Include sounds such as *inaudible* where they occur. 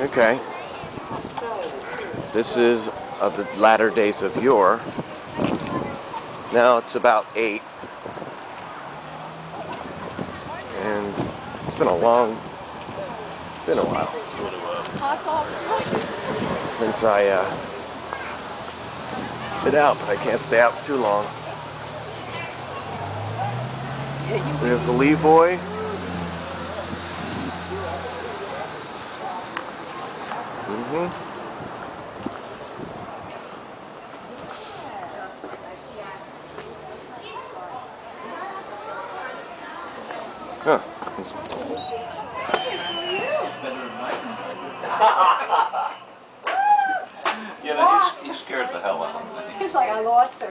Okay. This is of the latter days of yore. Now it's about 8. And it's been a long, been a while since I uh, out, but I can't stay out for too long. There's the Levoy. Mm-hmm. Huh. *laughs* yeah, he, he scared the hell out of me. It's like I lost her.